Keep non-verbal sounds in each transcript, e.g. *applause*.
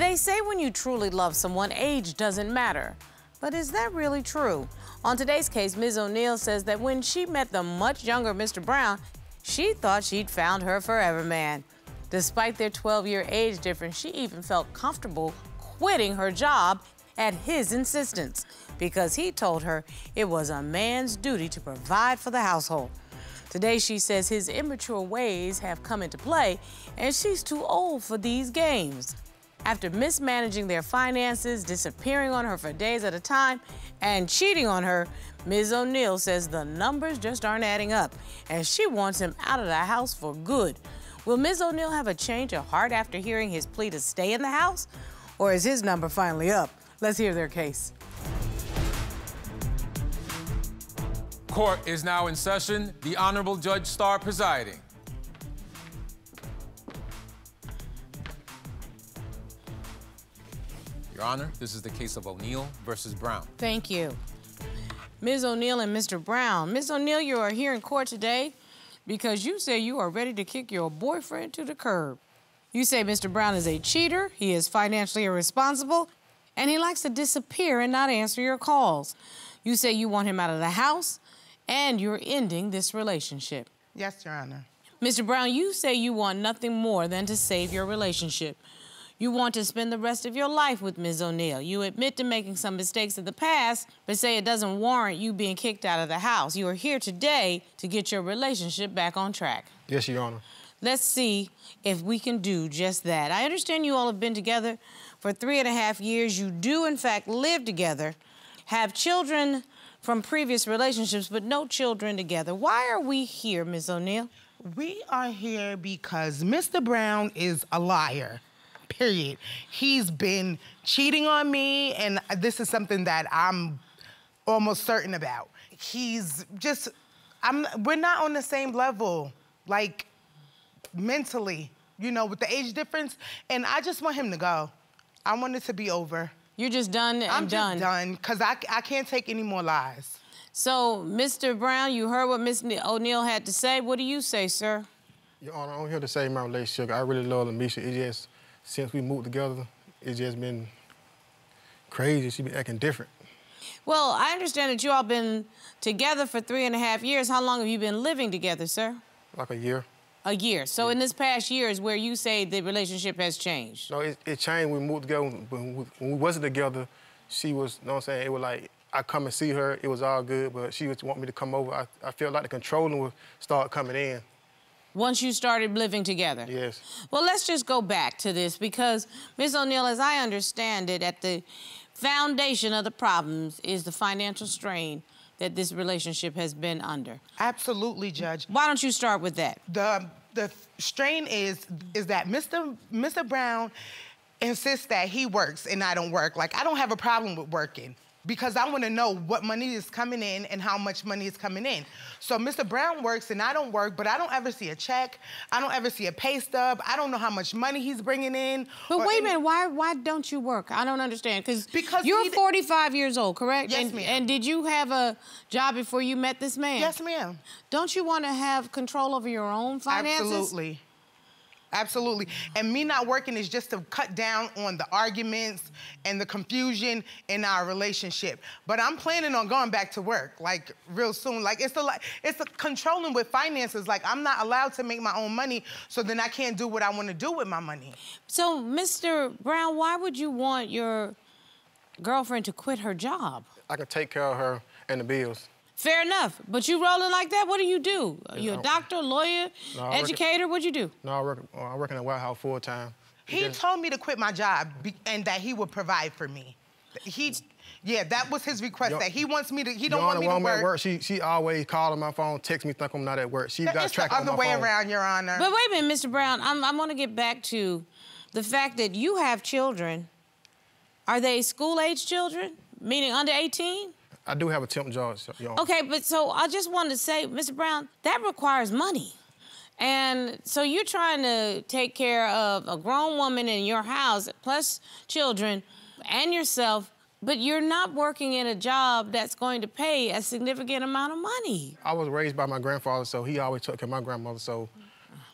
They say when you truly love someone, age doesn't matter. But is that really true? On today's case, Ms. O'Neal says that when she met the much younger Mr. Brown, she thought she'd found her forever man. Despite their 12-year age difference, she even felt comfortable quitting her job at his insistence because he told her it was a man's duty to provide for the household. Today, she says his immature ways have come into play and she's too old for these games. After mismanaging their finances, disappearing on her for days at a time, and cheating on her, Ms. O'Neal says the numbers just aren't adding up, and she wants him out of the house for good. Will Ms. O'Neal have a change of heart after hearing his plea to stay in the house? Or is his number finally up? Let's hear their case. Court is now in session. The Honorable Judge Star presiding. Your Honor, this is the case of O'Neal versus Brown. Thank you. Ms. O'Neal and Mr. Brown. Ms. O'Neal, you are here in court today because you say you are ready to kick your boyfriend to the curb. You say Mr. Brown is a cheater, he is financially irresponsible, and he likes to disappear and not answer your calls. You say you want him out of the house, and you're ending this relationship. Yes, Your Honor. Mr. Brown, you say you want nothing more than to save your relationship. You want to spend the rest of your life with Ms. O'Neal. You admit to making some mistakes in the past, but say it doesn't warrant you being kicked out of the house. You are here today to get your relationship back on track. Yes, Your Honor. Let's see if we can do just that. I understand you all have been together for three and a half years. You do, in fact, live together, have children from previous relationships, but no children together. Why are we here, Ms. O'Neal? We are here because Mr. Brown is a liar period. He's been cheating on me, and this is something that I'm almost certain about. He's just, I'm, we're not on the same level, like mentally, you know, with the age difference, and I just want him to go. I want it to be over. You're just done and I'm done? I'm just done, because I, I can't take any more lies. So, Mr. Brown, you heard what Ms. O'Neal had to say. What do you say, sir? Your Honor, I'm here to say my relationship. I really love Lamisha. It just since we moved together, it's just been crazy. She been acting different. Well, I understand that you all been together for three and a half years. How long have you been living together, sir? Like a year. A year. So yeah. in this past year is where you say the relationship has changed? No, it, it changed. We moved together. When we, when we wasn't together, she was, you know what I'm saying, it was like, I come and see her, it was all good, but she would want me to come over. I, I felt like the controlling would start coming in once you started living together? Yes. Well, let's just go back to this because, Ms. O'Neal, as I understand it, at the foundation of the problems is the financial strain that this relationship has been under. Absolutely, Judge. Why don't you start with that? The the strain is is that Mr. Mr. Brown insists that he works and I don't work. Like I don't have a problem with working because I want to know what money is coming in and how much money is coming in. So Mr. Brown works and I don't work, but I don't ever see a check. I don't ever see a pay stub. I don't know how much money he's bringing in. But wait a minute, why why don't you work? I don't understand because because you're 45 years old, correct? Yes, and, ma'am. And did you have a job before you met this man? Yes, ma'am. Don't you want to have control over your own finances? Absolutely. Absolutely. And me not working is just to cut down on the arguments and the confusion in our relationship. But I'm planning on going back to work, like real soon. Like it's the like it's the controlling with finances. Like I'm not allowed to make my own money, so then I can't do what I want to do with my money. So, Mr. Brown, why would you want your girlfriend to quit her job? I can take care of her and the bills. Fair enough. But you rolling like that, what do you do? Are you a doctor, lawyer, no, educator? What'd you do? No, I work, uh, I work in a White House full time. He told me to quit my job and that he would provide for me. He, yeah, that was his request. that he wants me to. He don't want me to work. At work. She she always call on my phone, text me, think I'm not at work. She got it's track the other on my way phone. around, Your Honor. But wait a minute, Mr. Brown. I'm I'm going to get back to the fact that you have children. Are they school-age children, meaning under 18? I do have a temp job. Okay, but so I just wanted to say, Mr. Brown, that requires money. And so you're trying to take care of a grown woman in your house, plus children and yourself, but you're not working in a job that's going to pay a significant amount of money. I was raised by my grandfather, so he always took care of my grandmother, so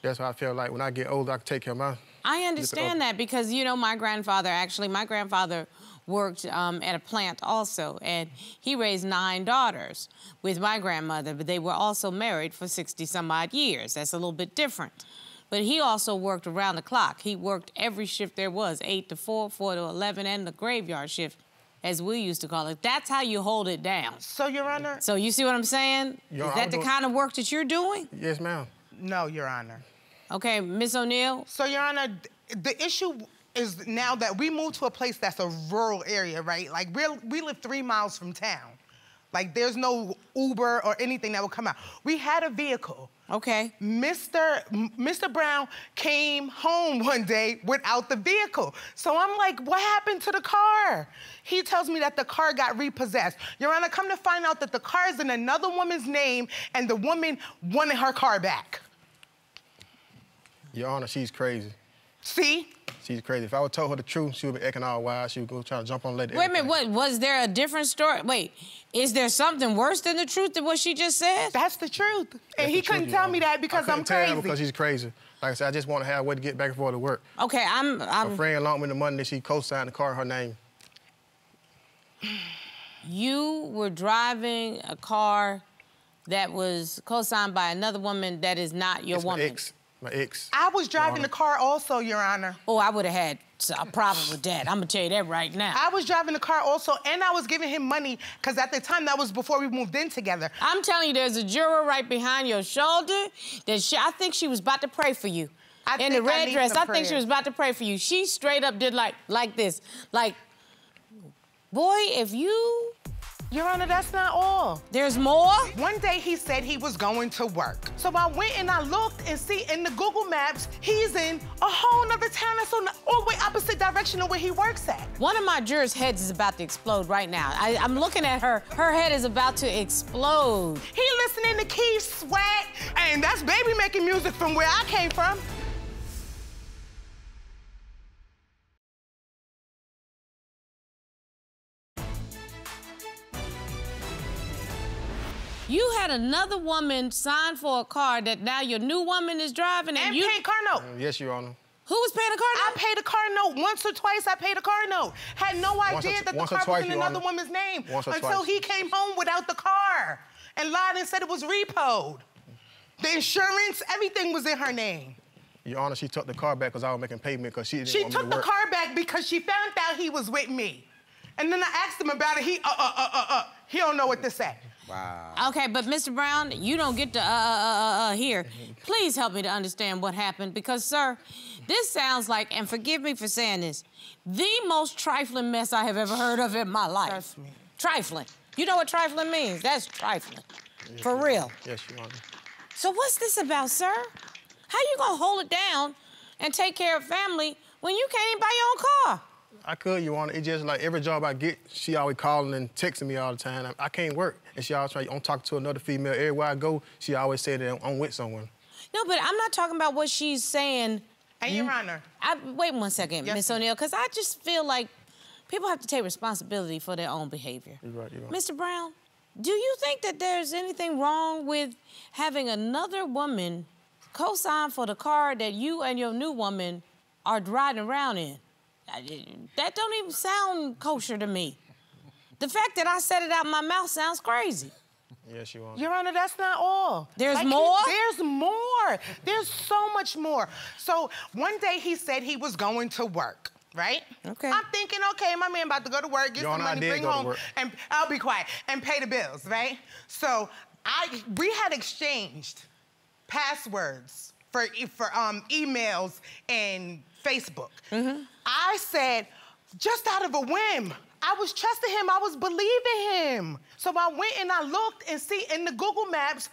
that's why I feel like when I get older, I can take care of my I understand that because, you know, my grandfather, actually, my grandfather worked um, at a plant also, and he raised nine daughters with my grandmother, but they were also married for 60 some odd years. That's a little bit different. But he also worked around the clock. He worked every shift there was, 8 to 4, 4 to 11, and the graveyard shift, as we used to call it. That's how you hold it down. So, Your Honor? So you see what I'm saying? Your Is that the kind of work that you're doing? Yes, ma'am. No, Your Honor. Okay, Miss O'Neal, So, Your Honor, th- the issue is now that we moved to a place that's a rural area, right? Like, we're, we live three miles from town. Like, there's no Uber or anything that will come out. We had a vehicle. okay. Mr. M- Mr. Brown came home one day without the vehicle. So I'm like, what happened to the car? He tells me that the car got repossessed. Your Honor, come to find out that the car is in another woman's name and the woman wanted her car back. Your Honor, she's crazy. See? She's crazy. If I would told her the truth, she would be acting all wild. She would go try to jump on the lady. Wait a minute, what, was there a different story? Wait, is there something worse than the truth than what she just said? That's the truth. And That's he truth, couldn't Your tell me that because I I'm couldn't tell her crazy. because she's crazy. Like I said, I just want to have a way to get back and forth to work. Okay, I'm, I'm, a friend loaned me the money that she co-signed the car in her name. you were driving a car that was co-signed by another woman that is not your It's woman. my ex. My ex. I was driving the car also, Your Honor. Oh, I would have had a problem with that. I'm gonna tell you that right now. I was driving the car also, and I was giving him money because at the time that was before we moved in together. I'm telling you, there's a juror right behind your shoulder that she, I think she was about to pray for you. I In the think I red need dress, I think she was about to pray for you. She straight up did like like this, like, boy, if you, Your Honor, that's not all. there's more. One day he said he was going to work. So I went and I looked and see in the Google Maps, he's in a whole nother town that's on the all the way opposite direction of where he works at. One of my jurors' heads is about to explode right now. I, I'm looking at her. Her head is about to explode. He listening to Keith Sweat, and that's baby making music from where I came from. You had another woman sign for a car that now your new woman is driving, and, And you paid car note. Yes, Your Honor. who was paying the car? Note? I paid a car note once or twice. I paid a car note. Had no idea that the car twice, was in another Honor. woman's name Once or until twice. he came home without the car and lied and said it was repoed. The insurance, everything was in her name. Your Honor, she took the car back because I was making payment because she didn't She want me took to the work. car back because she found out he was with me. And then I asked him about it. He, uh, uh, uh, uh, uh. He don't know what to say. Okay, but Mr. Brown, you don't get to uh, uh, uh, uh, here. Please help me to understand what happened because, sir, this sounds like, and forgive me for saying this, the most trifling mess I have ever heard of in my life. Trust me. Trifling. You know what trifling means? That's trifling. For real. Yes, Your Honor. So what's this about, sir? How you gonna hold it down and take care of family when you can't even buy your own car? I could, Your Honor. It's just like every job I get, she always calling and texting me all the time. I, I can't work. And she always try, I'm talking to another female. Everywhere I go, she always say that I'm with someone. No, but I'm not talking about what she's saying. And Your Honor, I, wait one second, Yes, Miss ma'am. O'Neal, because I just feel like people have to take responsibility for their own behavior. You're right, you're right. Mr. Brown, do you think that there's anything wrong with having another woman co-sign for the car that you and your new woman are driving around in? I- That don't even sound kosher to me. The fact that I said it out my mouth sounds crazy. Yes, Your Honor. Your Honor, that's not all. There's he- more? there's more. There's so much more. So one day he said he was going to work. Right? Okay. I'm thinking, okay, my man about to go to work, get Your some Honor, I money, did bring go to home, work. and I'll be quiet and pay the bills, right? So I we had exchanged passwords for e- for um, emails and Facebook. Mm-hmm. I said, just out of a whim, I was trusting him, I was believing him. So I went and I looked and see in the Google Maps,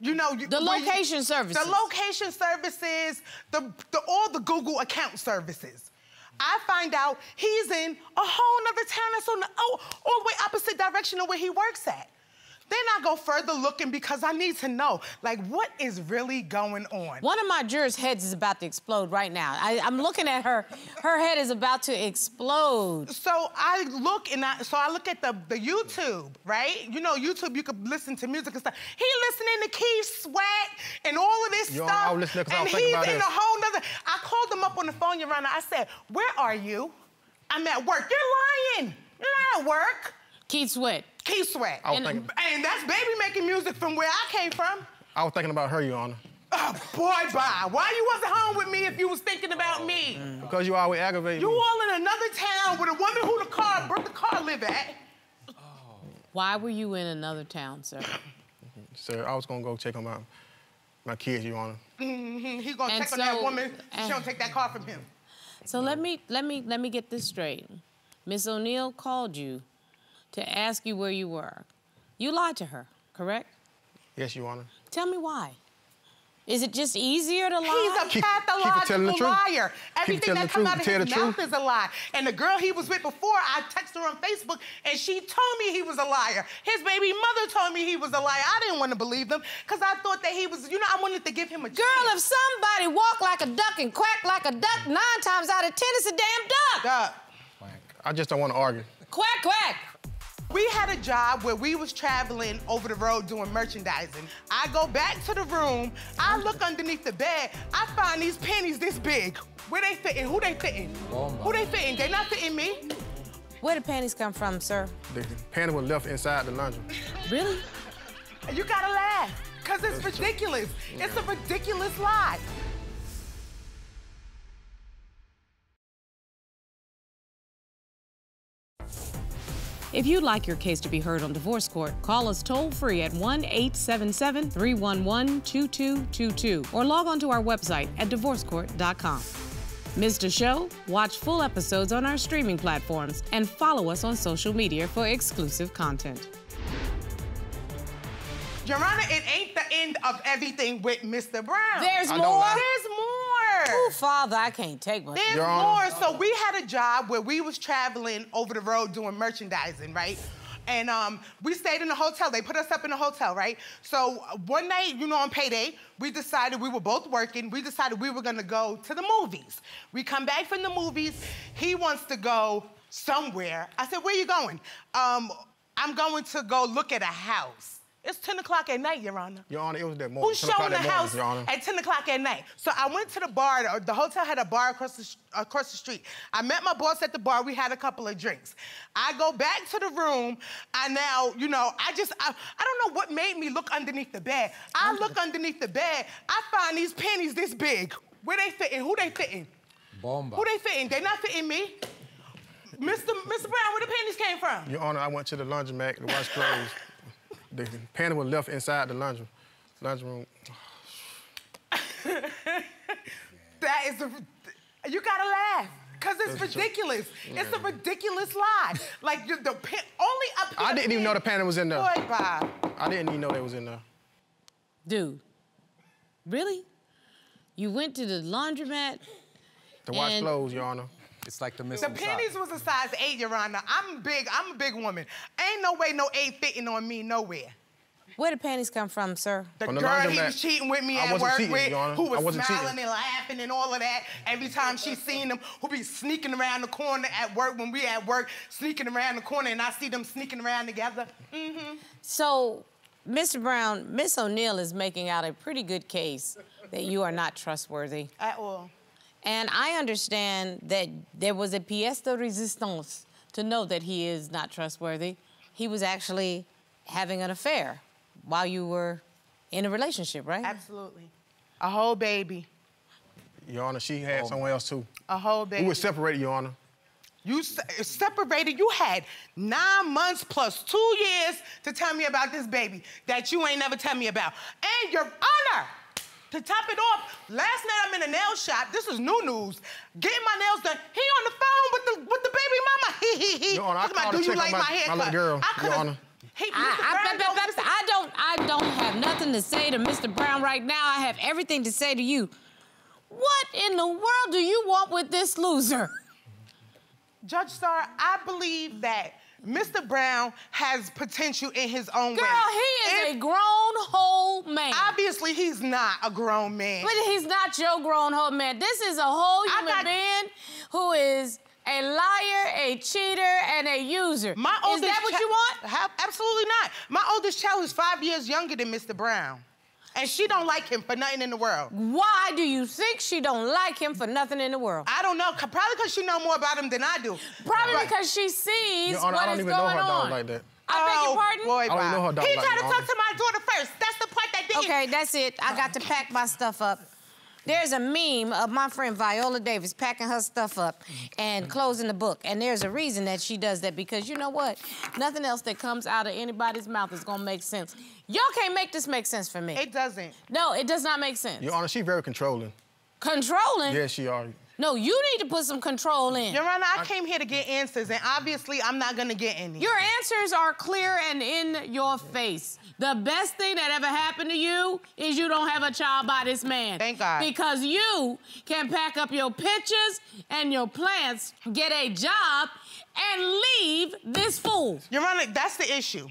you know, The where you- location services. The location services, the, the all the Google account services. I find out he's in a whole nother town that's on the oh, all the way opposite direction of where he works at. Then I go further looking because I need to know, like, what is really going on? One of my jurors' heads is about to explode right now. I, am looking at her. Her head is about to explode. So I look and I, so I look at the, the YouTube, right? You know, YouTube, you could listen to music and stuff. He listening to Keith Sweat and all of this Yo, stuff. I was listening 'cause I and was he's about in this. a whole nother. I called him up on the phone, Your Honor. I said, "Where are you?" I'm at work. You're lying. You're not at work. Keith Sweat. Keith Sweat. I was And- thinking, And that's baby making music from where I came from. I was thinking about her, Your Honor. Oh, boy, bye. Why you wasn't home with me if you was thinking about me? Because you always aggravate You me. all in another town with a woman who the car, where the car live at. Why were you in another town, sir? Sir, I was gonna go check on my my kids, Your Honor. Mhm, He gonna And check on that so- woman. She and- don't take that car from him. So let me let me let me get this straight. Miss O'Neal called you to ask you where you were. You lied to her, correct? Yes, Your Honor. Tell me why. Is it just easier to lie? He's a Keep- keep telling the pathological truth. liar. Keep Everything telling that the comes truth. out of Tell his the mouth truth. is a lie. And the girl he was with before, I texted her on Facebook, and she told me he was a liar. His baby mother told me he was a liar. I didn't want to believe them because I thought that he was, you know, I wanted to give him a Girl, if somebody walk like a duck and quack like a duck, nine times out of ten, it's a damn duck. Duh. I just don't want to argue. Quack, quack. We had a job where we was traveling over the road doing merchandising. I go back to the room, I look underneath the bed, I find these pennies this big. Where they fitting? Who they fitting? Oh Who they fitting? They not fitting me. Where the panties come from, sir? The panty was left inside the laundry. Really? You gotta laugh, cause it's ridiculous. It's a ridiculous lie. If you'd like your case to be heard on divorce court, call us toll free at 1 877 311 2222 or log on to our website at divorcecourt.com. Missed a show? Watch full episodes on our streaming platforms and follow us on social media for exclusive content. Your it ain't the end of everything with Mr. Brown. There's I more? Know that. There's more. Oh, Father, I can't take much. There's Your more. So we had a job where we was traveling over the road doing merchandising, right? And um, we stayed in a hotel. They put us up in a hotel, right? So uh, one night, you know, on payday, we decided we were both working. We decided we were gonna go to the movies. We come back from the movies. He wants to go somewhere. I said, "Where you going?" Um, I'm going to go look at a house. It's 10 o'clock at night, Your Honor. Your Honor, it was that morning. Who's 10 showing the morning, house Your Honor. at 10 o'clock at night? So I went to the bar. The hotel had a bar across the, across the street. I met my boss at the bar. We had a couple of drinks. I go back to the room. I now, you know, I just, I, I don't know what made me look underneath the bed. I look underneath the bed. I find these pennies this big. Where they fitting? Who they fitting? Bomba. Who they fitting? They not fitting me. Mr. Mr. Brown, where the pennies came from? Your Honor, I went to the laundromat to wash clothes. The panty was left inside the laundry, laundry room. *laughs* That is a, you gotta laugh. Cause it's ridiculous. It's a ridiculous lie. Like you, the pen, only up I didn't even know the panty was in there. Boy, Bob. I didn't even know they was in there. Dude, really? You went to the laundromat? To wash And- clothes, Your Honor. It's like the The missing panties was a size eight, Your Honor. I'm big. I'm a big woman. Ain't no way no eight fitting on me nowhere. Where the panties come from, sir? The From the girl he was cheating with me I at wasn't work cheating, with, Your Honor. who I was wasn't smiling cheating. and laughing and all of that. Every time she seen them, who be sneaking around the corner at work when we at work, sneaking around the corner, and I see them sneaking around together. Mm-hmm. So, Mr. Brown, Miss O'Neal is making out a pretty good case that you are not trustworthy. At all. And I understand that there was a pièce de résistance to know that he is not trustworthy. He was actually having an affair while you were in a relationship, right? Absolutely. A whole baby. Your Honor, she had oh. someone else too. A whole baby. We were separated, Your Honor. You se- separated. You had nine months plus two years to tell me about this baby that you ain't never tell me about. And your honor, to top it off, last night I'm in a nail shop. This is new news. Getting my nails done. He on the phone with the with the baby mama. *laughs* He he he. Your Honor, I Talking called do you check like on my, my- my haircut? little girl, I Your coulda- Honor. He, Mr. I, I, Brown but- but- don't- I don't I don't have nothing to say to Mr. Brown right now. I have everything to say to you. What in the world do you want with this loser? Judge Star, I believe that Mr. Brown has potential in his own Girl, way. he is If- a grown whole man. Obviously, he's not a grown man. But he's not your grown whole man. This is a whole human got- being who is a liar, a cheater, and a user. My is oldest that what you want? Ha- absolutely not. My oldest child is five years younger than Mr. Brown. And she don't like him for nothing in the world. Why do you think she don't like him for nothing in the world? I don't know, c- probably because she know more about him than I do. Probably But- because she sees Your Honor, what I don't even know going her dog on. like that. I beg your Oh, pardon? Boy, I don't know her Bob. dog He like tried to talk to my daughter first. That's the part that didn't. Okay, that's it. I got to pack my stuff up. There's a meme of my friend Viola Davis packing her stuff up and closing the book. And there's a reason that she does that because you know what? Nothing else that comes out of anybody's mouth is gonna make sense. Y'all can't make this make sense for me. It doesn't. no, it does not make sense. Your Honor, she very controlling. Controlling? Yes, she are. No, you need to put some control in. Your Honor, I came here to get answers, and obviously I'm not gonna get any. Your answers are clear and in your face. The best thing that ever happened to you is you don't have a child by this man. Thank God. Because you can pack up your pictures and your plants, get a job, and leave this fool. Your Honor, that's the issue.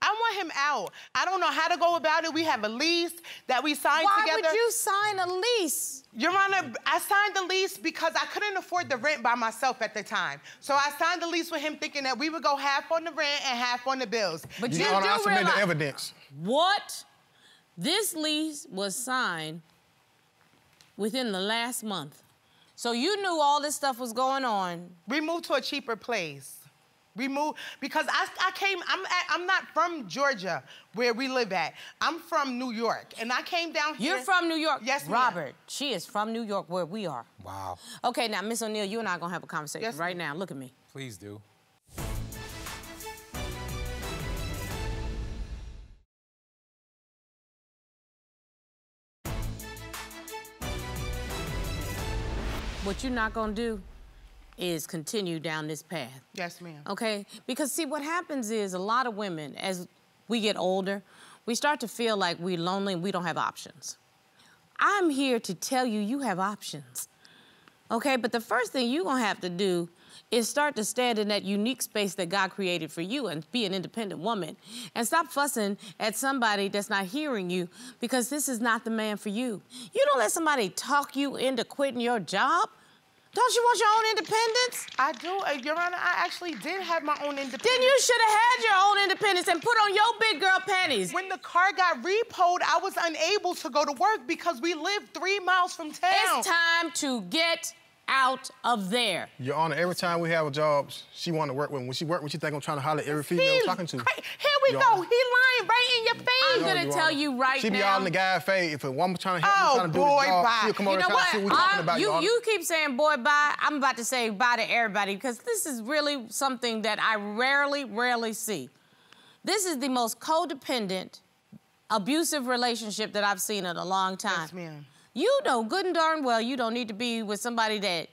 I want him out. I don't know how to go about it. We have a lease that we signed Why together. Why would you sign a lease? Your Honor, I signed the lease because I couldn't afford the rent by myself at the time. So I signed the lease with him thinking that we would go half on the rent and half on the bills. But Your you Honor, I do submitted realize the evidence. what? This lease was signed within the last month. So you knew all this stuff was going on We moved to a cheaper place. We moved because I, I came. I'm at, I'm not from Georgia where we live at. I'm from New York, and I came down here. You're from New York. Yes, ma'am. Robert, she is from New York where we are. Wow. Okay, now, Miss O'Neal, you and I are gonna have a conversation Yes, right ma'am. now. Look at me. Please do. What you're not gonna do is continue down this path. Yes, ma'am. Okay? Because see, what happens is a lot of women, as we get older, we start to feel like we're lonely and we don't have options. I'm here to tell you you have options. Okay, but the first thing you're gonna have to do is start to stand in that unique space that God created for you and be an independent woman. And stop fussing at somebody that's not hearing you because this is not the man for you. You don't let somebody talk you into quitting your job. Don't you want your own independence? I do, uh, Your Honor. I actually did have my own independence. Then you should have had your own independence and put on your big girl panties. When the car got repoed, I was unable to go to work because we lived three miles from town. It's time to get out of there. Your Honor, every time we have a job, she want to work with. When she work with, she think I'm trying to holler at every female I'm talking to. Here we Your go. Honor. He lying right in your face. I'm No, gonna Your tell Honor. you right now. she be now. all in the guy face. If a woman trying to help Oh, me, trying to do boy, the job, bye. she'll come You over know and try what? to see what we talking I'm- about, you, Honor. you keep saying boy bye. I'm about to say bye to everybody because this is really something that I rarely, rarely see. This is the most codependent, abusive relationship that I've seen in a long time. Yes, ma'am. You know good and darn well you don't need to be with somebody that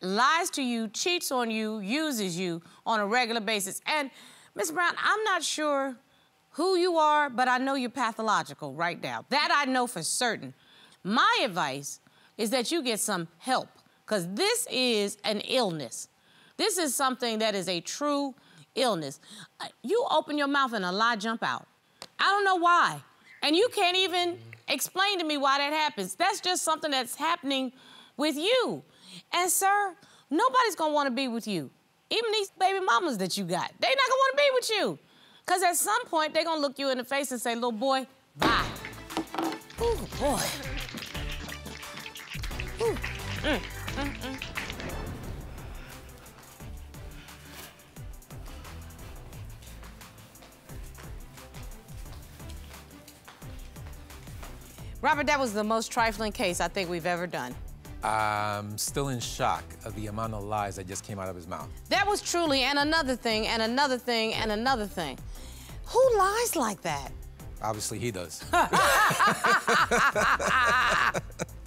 lies to you, cheats on you, uses you on a regular basis. And Miss Brown, I'm not sure who you are, but I know you're pathological right now. That I know for certain. My advice is that you get some help, because this is an illness. This is something that is a true illness. Uh, You open your mouth and a lie jump out. I don't know why. And you can't even explain to me why that happens. That's just something that's happening with you. And sir, nobody's gonna wanna be with you. Even these baby mamas that you got, they not gonna wanna be with you. Cause at some point, they're gonna look you in the face and say, little boy, bye. Ooh, boy. Ooh. Mm, mm, mm. Robert, that was the most trifling case I think we've ever done. I'm still in shock of the amount of lies that just came out of his mouth. That was truly, and another thing, and another thing, and another thing. Who lies like that? Obviously, he does. *laughs* *laughs*